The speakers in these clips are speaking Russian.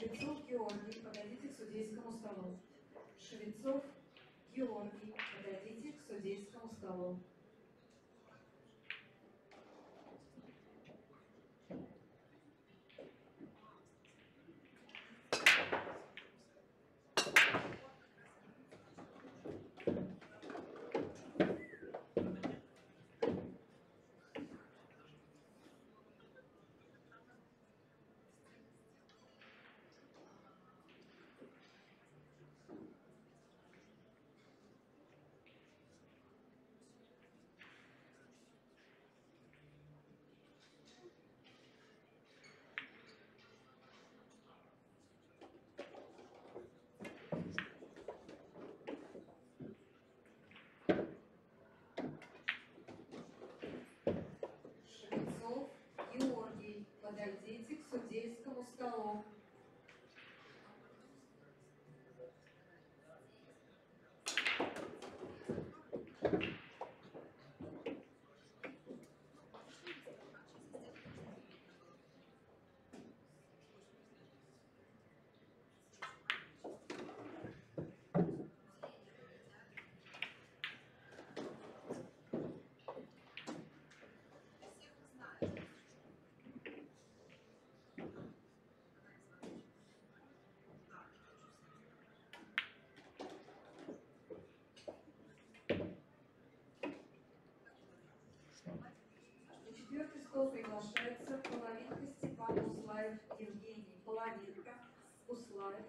Швецов Георгий, подойдите к судейскому столу. Швецов Георгий, подойдите к судейскому столу. Швецов Георгий, подойдите к судейскому столу. Стол приглашается Половинка Степан Услаев Евгений. Половинка Услаев,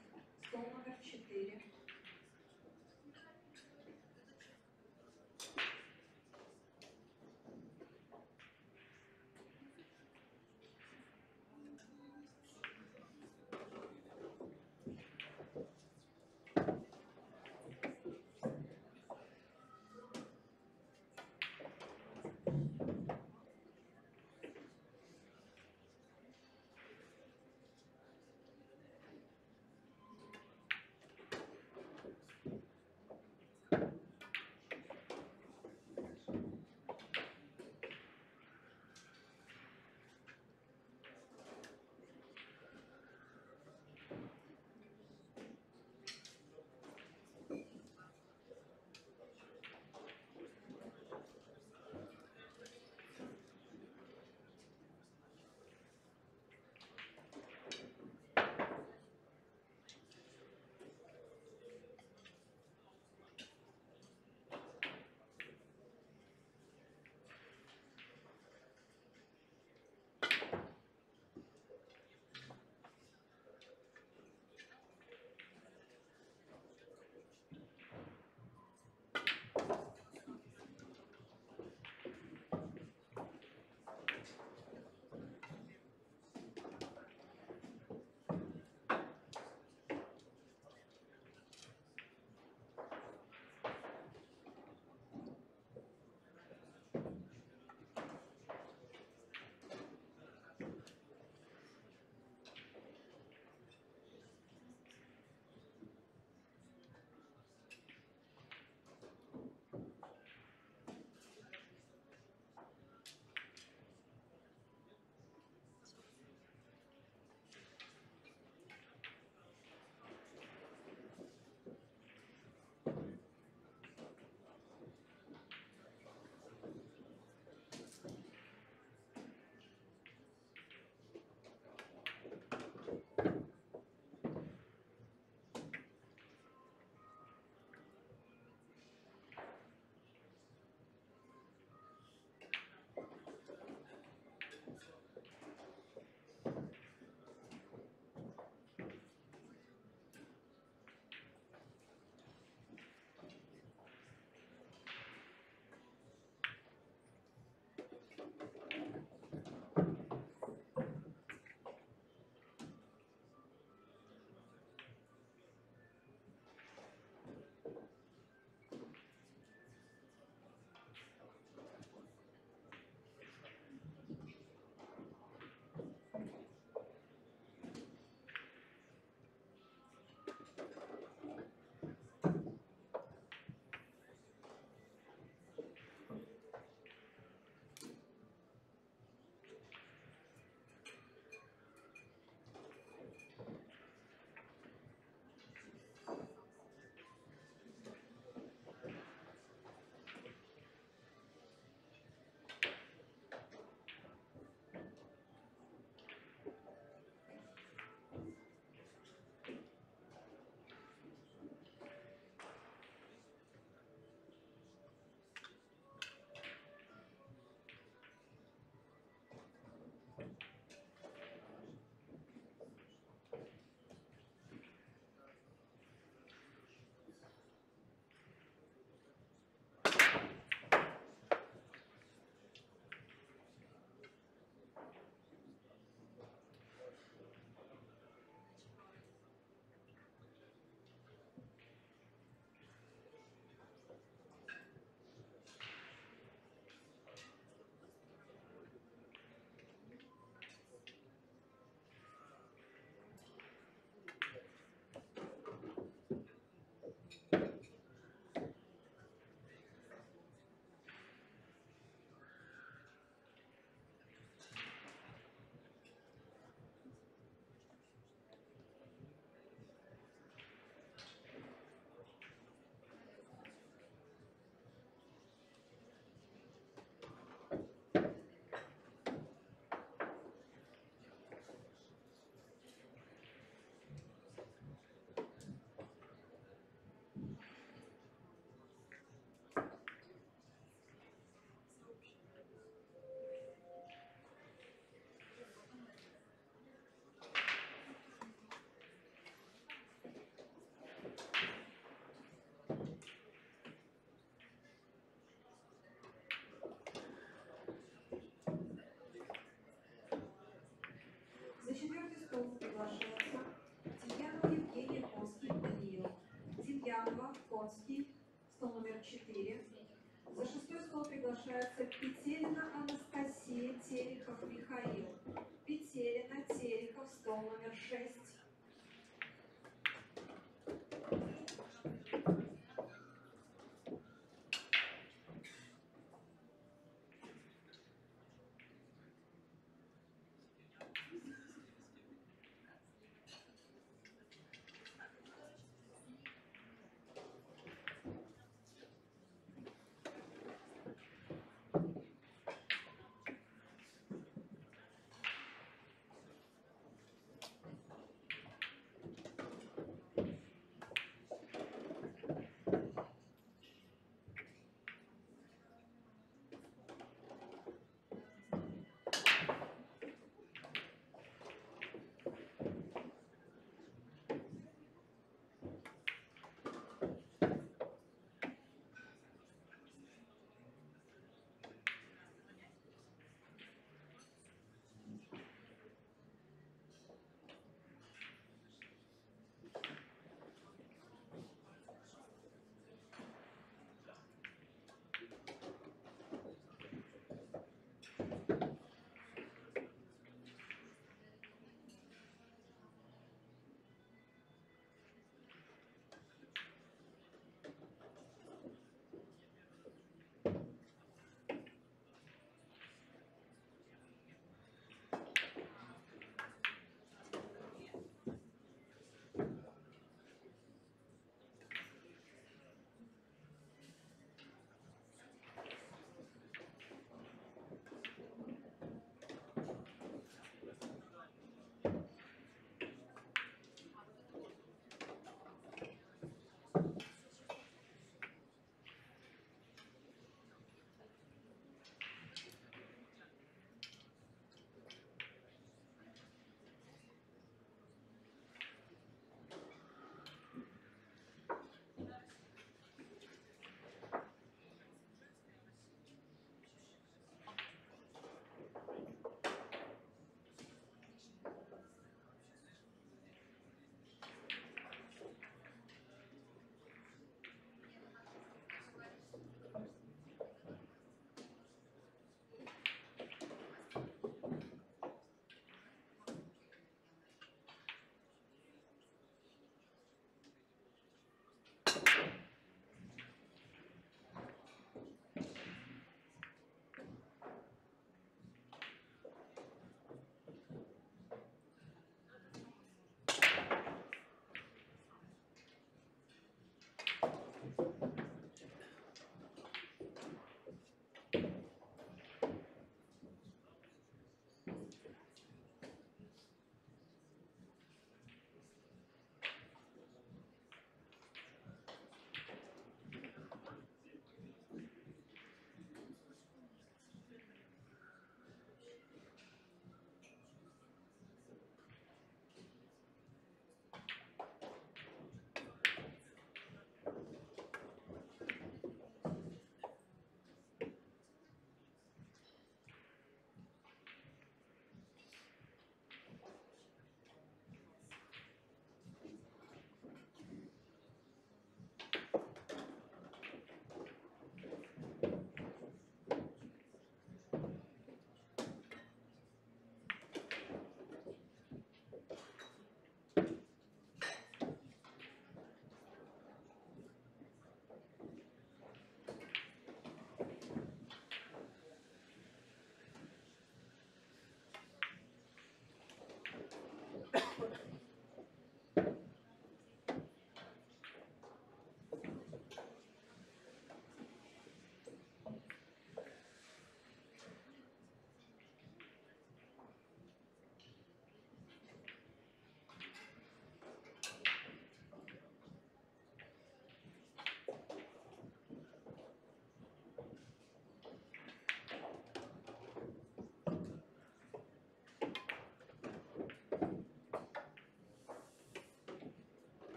Приглашается Тимьянов Евгений Конский, Даніїл. Ціп'янова Конський, стол номер 4. За шестой стол приглашается Петелина Анастасия, Терехов Михаил. Петелина, Терехов, стол номер 6.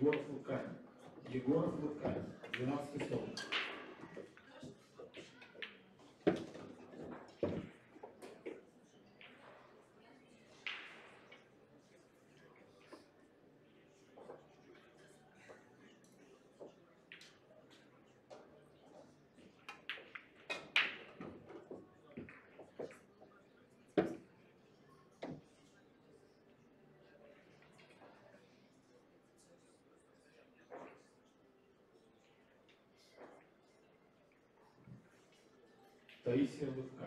Егоров Лутканин. Егоров Лутканин. 12 стол. here with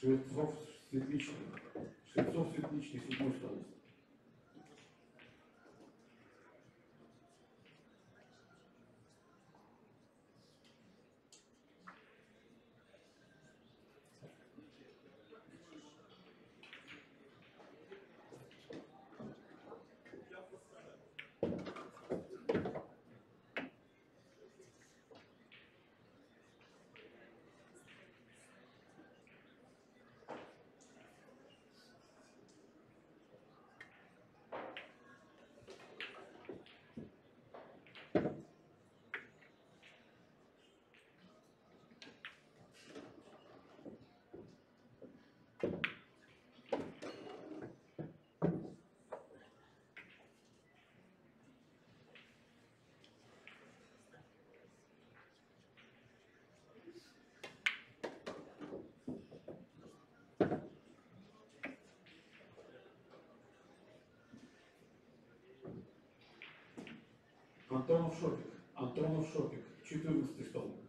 Швецов Светличный. Швецов Светличный, седьмой стол. Антонов Шопик. Антонов Шопик. 14 стол.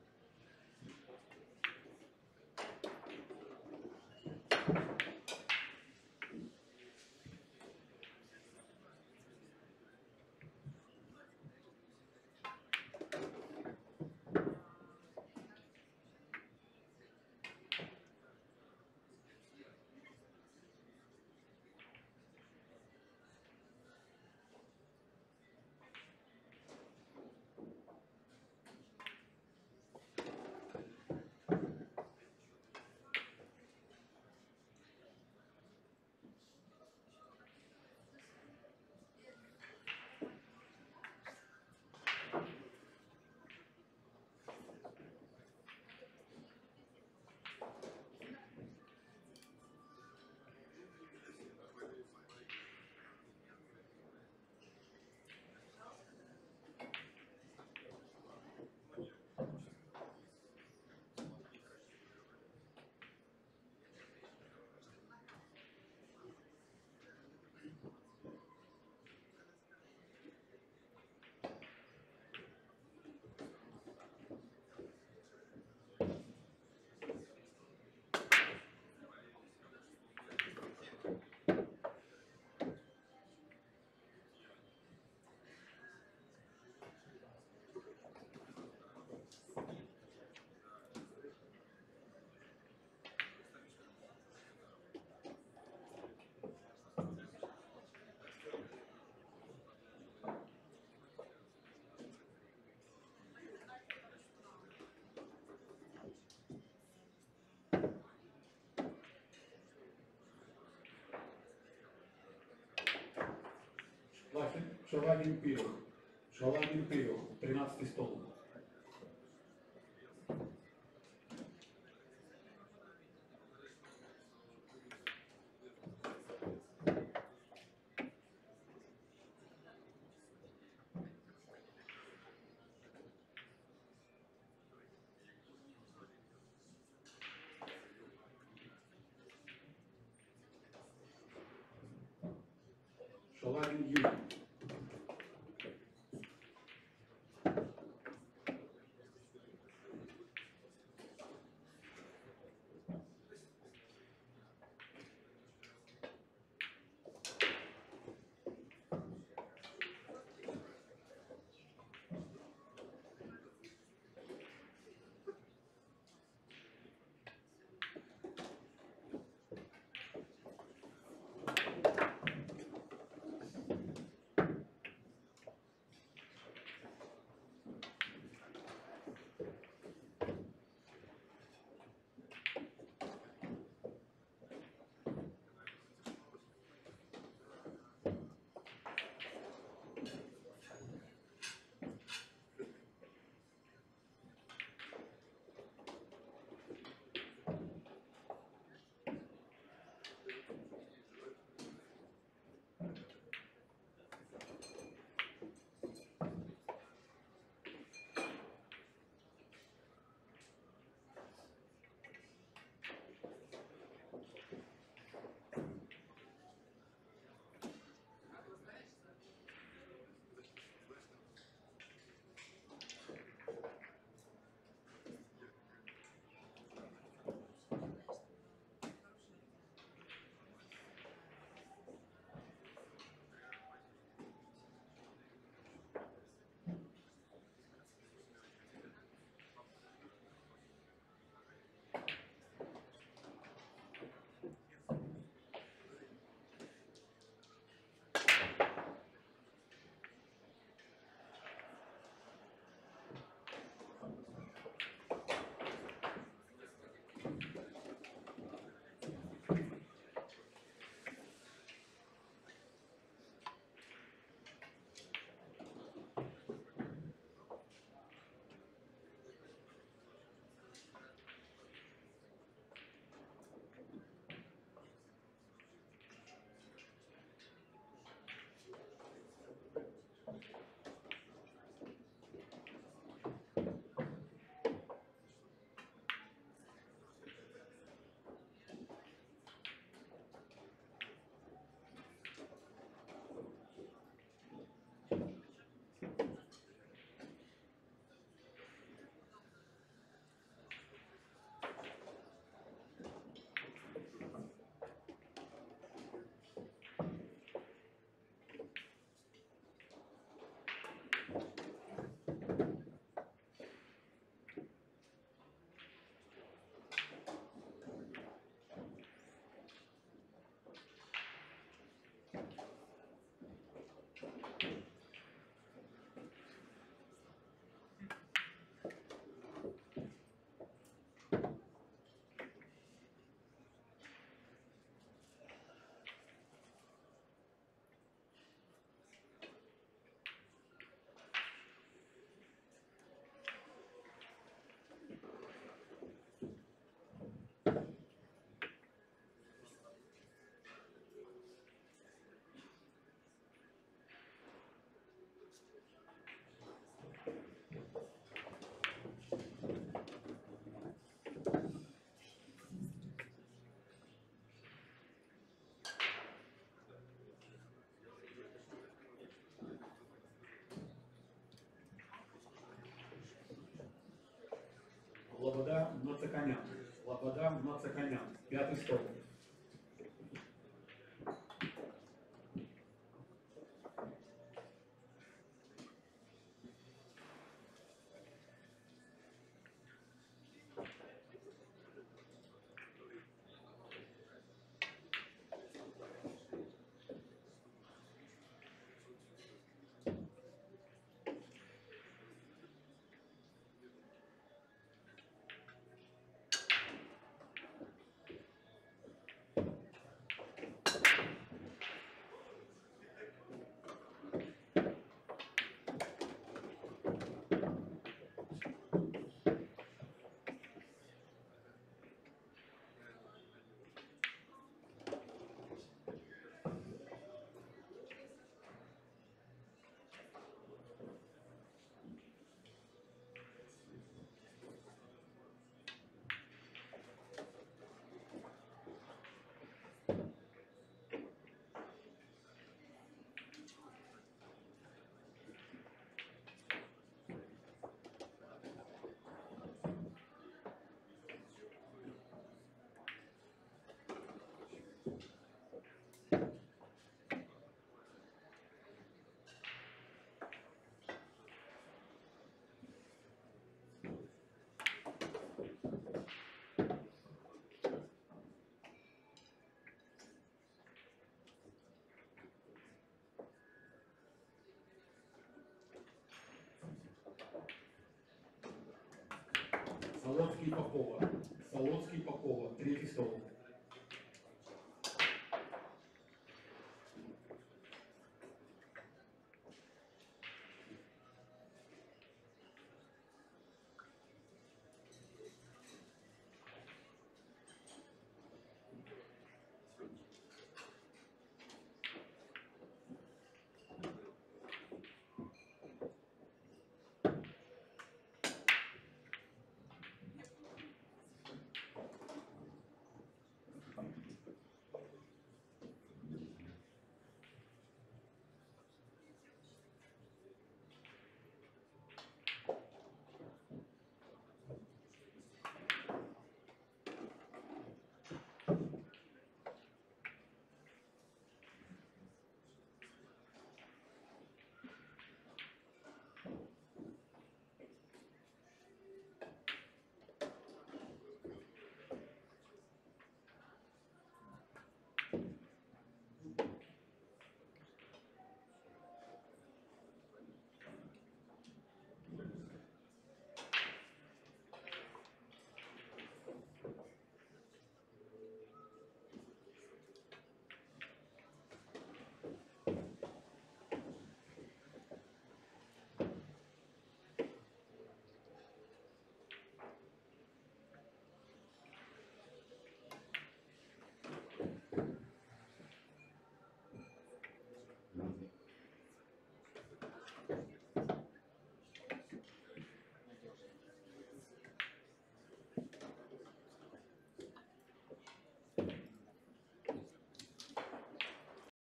Шалагин Пирог. Шалагин Пирог. 13 стол. 手腕用力用 Солоцкий Попова. Солоцкий Попова. Третий стол.